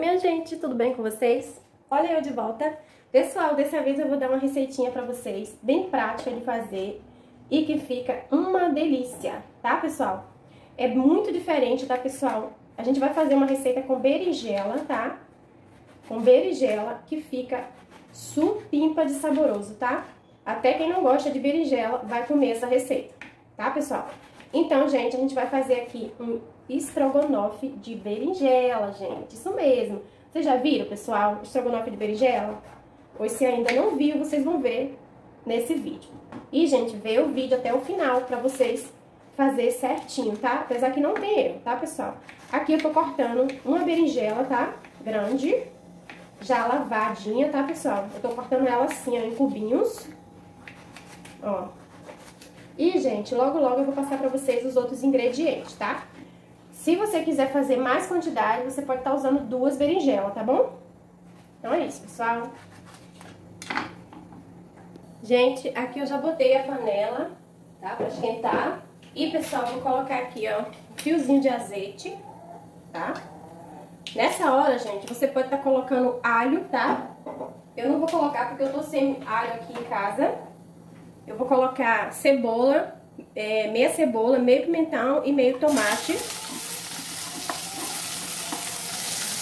minha gente, tudo bem com vocês? Olha eu de volta. Pessoal, dessa vez eu vou dar uma receitinha pra vocês, bem prática de fazer e que fica uma delícia, tá, pessoal? É muito diferente, tá, pessoal? A gente vai fazer uma receita com berinjela, tá? Com berinjela, que fica supimpa de saboroso, tá? Até quem não gosta de berinjela vai comer essa receita, tá, pessoal? Então, gente, a gente vai fazer aqui um estrogonofe de berinjela, gente. Isso mesmo. Vocês já viram, pessoal, estrogonofe de berinjela? Pois se ainda não viu, vocês vão ver nesse vídeo. E, gente, vê o vídeo até o final pra vocês fazer certinho, tá? Apesar que não tem erro, tá, pessoal? Aqui eu tô cortando uma berinjela, tá? Grande, já lavadinha, tá, pessoal? Eu tô cortando ela assim, ó, em cubinhos. Ó. E, gente, logo, logo eu vou passar pra vocês os outros ingredientes, tá? Se você quiser fazer mais quantidade, você pode estar tá usando duas berinjelas, tá bom? Então é isso, pessoal. Gente, aqui eu já botei a panela, tá? Pra esquentar. E, pessoal, vou colocar aqui, ó, um fiozinho de azeite, tá? Nessa hora, gente, você pode estar tá colocando alho, tá? Eu não vou colocar porque eu tô sem alho aqui em casa. Eu vou colocar cebola, é, meia cebola, meio pimentão e meio tomate.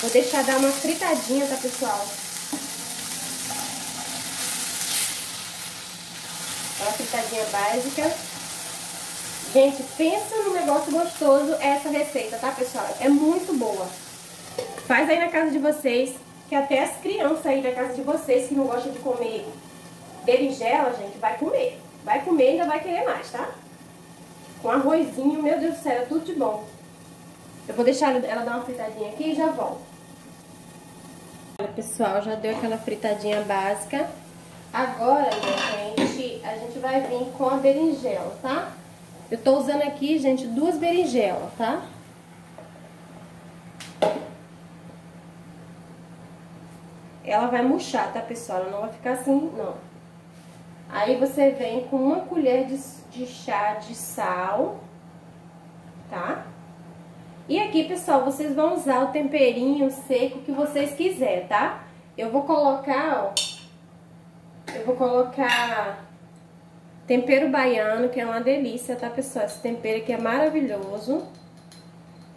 Vou deixar dar uma fritadinha, tá, pessoal? Uma fritadinha básica. Gente, pensa num negócio gostoso essa receita, tá, pessoal? É muito boa. Faz aí na casa de vocês, que até as crianças aí da casa de vocês que não gostam de comer berinjela, gente, vai comer. Vai comer ainda vai querer mais, tá? Com arrozinho, meu Deus do céu, é tudo de bom. Eu vou deixar ela dar uma fritadinha aqui e já volto. Olha, pessoal, já deu aquela fritadinha básica. Agora, minha gente, a gente vai vir com a berinjela, tá? Eu tô usando aqui, gente, duas berinjelas, tá? Ela vai murchar, tá, pessoal? Ela não vai ficar assim, não. Aí você vem com uma colher de, de chá de sal, tá? E aqui, pessoal, vocês vão usar o temperinho seco que vocês quiserem, tá? Eu vou colocar, ó, eu vou colocar tempero baiano, que é uma delícia, tá, pessoal? Esse tempero aqui é maravilhoso.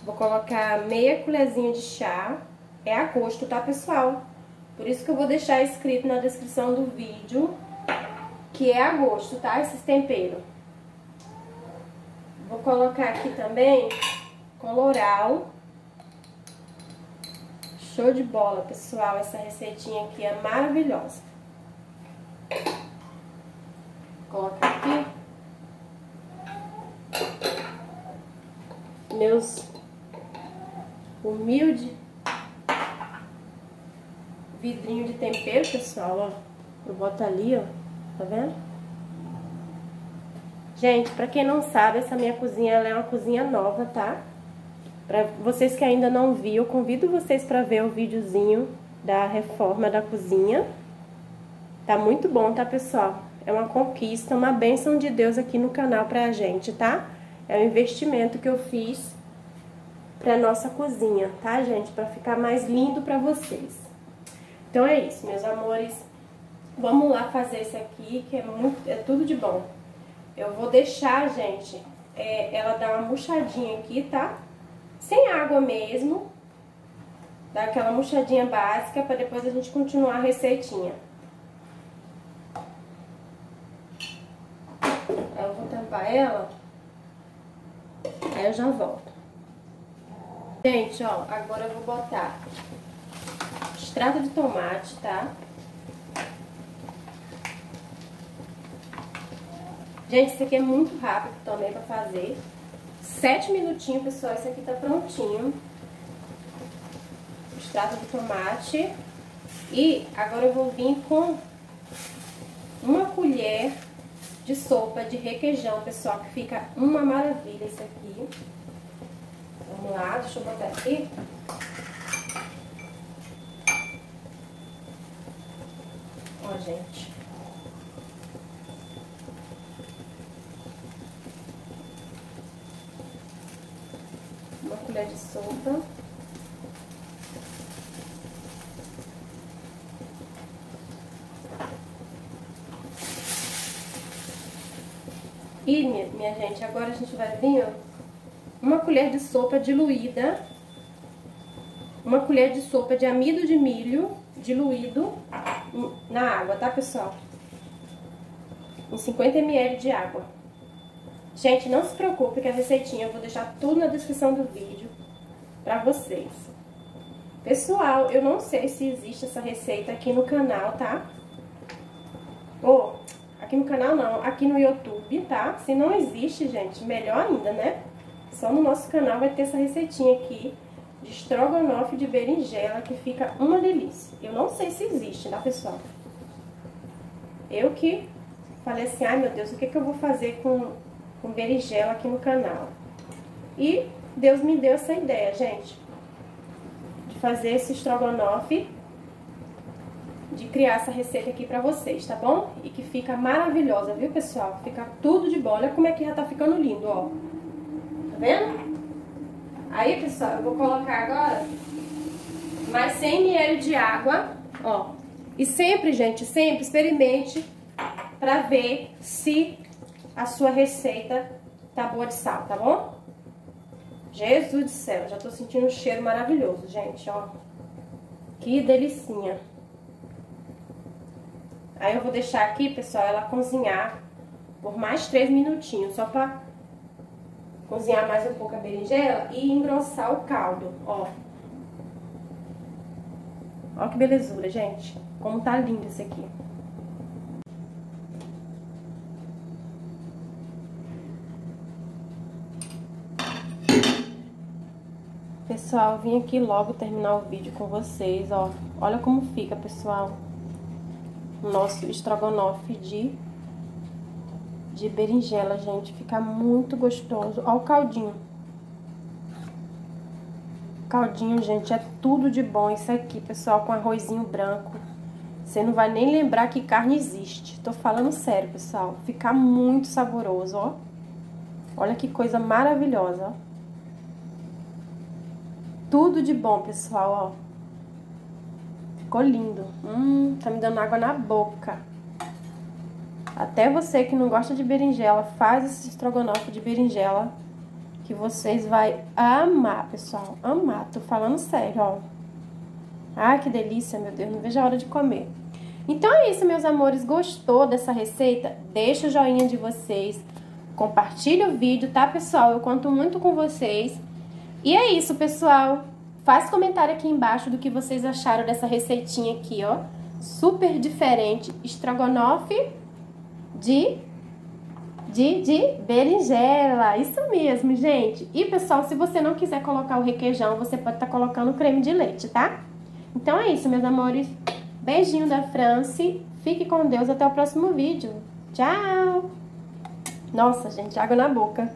Vou colocar meia colherzinha de chá, é a gosto, tá, pessoal? Por isso que eu vou deixar escrito na descrição do vídeo que é a gosto, tá? Esses temperos. Vou colocar aqui também coloral. Show de bola, pessoal. Essa receitinha aqui é maravilhosa. Coloca aqui. Meus humilde vidrinho de tempero, pessoal, ó. Eu boto ali, ó. Tá vendo? Gente, pra quem não sabe, essa minha cozinha, ela é uma cozinha nova, tá? Pra vocês que ainda não viram, convido vocês pra ver o videozinho da reforma da cozinha. Tá muito bom, tá, pessoal? É uma conquista, uma bênção de Deus aqui no canal pra gente, tá? É um investimento que eu fiz pra nossa cozinha, tá, gente? Pra ficar mais lindo pra vocês. Então é isso, meus amores. Vamos lá fazer esse aqui, que é, muito, é tudo de bom. Eu vou deixar, gente, é, ela dar uma murchadinha aqui, tá? Sem água mesmo. Dar aquela murchadinha básica pra depois a gente continuar a receitinha. Aí eu vou tampar ela. Aí eu já volto. Gente, ó, agora eu vou botar extrato de tomate, tá? Gente, isso aqui é muito rápido também pra fazer. Sete minutinhos, pessoal, isso aqui tá prontinho. Extrato de tomate. E agora eu vou vir com uma colher de sopa de requeijão, pessoal, que fica uma maravilha isso aqui. Vamos lá, deixa eu botar aqui. Ó, gente. colher de sopa. E, minha, minha gente, agora a gente vai vir, ó, uma colher de sopa diluída, uma colher de sopa de amido de milho diluído na água, tá, pessoal? Em 50 ml de água. Gente, não se preocupe que a receitinha eu vou deixar tudo na descrição do vídeo pra vocês. Pessoal, eu não sei se existe essa receita aqui no canal, tá? Ou, aqui no canal não, aqui no YouTube, tá? Se não existe, gente, melhor ainda, né? Só no nosso canal vai ter essa receitinha aqui de estrogonofe de berinjela, que fica uma delícia. Eu não sei se existe, tá, pessoal? Eu que falei assim, ai meu Deus, o que, que eu vou fazer com, com berinjela aqui no canal? E Deus me deu essa ideia, gente, de fazer esse estrogonofe, de criar essa receita aqui pra vocês, tá bom? E que fica maravilhosa, viu, pessoal? Fica tudo de bom. Olha como é que já tá ficando lindo, ó. Tá vendo? Aí, pessoal, eu vou colocar agora mais 100 ml de água, ó. E sempre, gente, sempre experimente pra ver se a sua receita tá boa de sal, tá bom? Jesus do céu, já tô sentindo um cheiro maravilhoso, gente, ó. Que delicinha. Aí eu vou deixar aqui, pessoal, ela cozinhar por mais três minutinhos, só pra cozinhar mais um pouco a berinjela e engrossar o caldo, ó. Ó que belezura, gente. Como tá lindo esse aqui. Pessoal, vim aqui logo terminar o vídeo com vocês, ó. Olha como fica, pessoal. O nosso estrogonofe de de berinjela, gente. Fica muito gostoso. Olha o caldinho. Caldinho, gente, é tudo de bom isso aqui, pessoal, com arrozinho branco. Você não vai nem lembrar que carne existe. Tô falando sério, pessoal. Fica muito saboroso, ó. Olha que coisa maravilhosa, ó. Tudo de bom, pessoal, ó. Ficou lindo. Hum, tá me dando água na boca. Até você que não gosta de berinjela, faz esse estrogonofe de berinjela que vocês vai amar, pessoal. Amar, tô falando sério, ó. Ai, que delícia, meu Deus, não vejo a hora de comer. Então é isso, meus amores. Gostou dessa receita? Deixa o joinha de vocês. Compartilha o vídeo, tá, pessoal? Eu conto muito com vocês. E é isso, pessoal. Faz comentário aqui embaixo do que vocês acharam dessa receitinha aqui, ó. Super diferente. Estrogonofe de, de, de berinjela. Isso mesmo, gente. E, pessoal, se você não quiser colocar o requeijão, você pode estar tá colocando creme de leite, tá? Então é isso, meus amores. Beijinho da France. Fique com Deus. Até o próximo vídeo. Tchau! Nossa, gente, água na boca.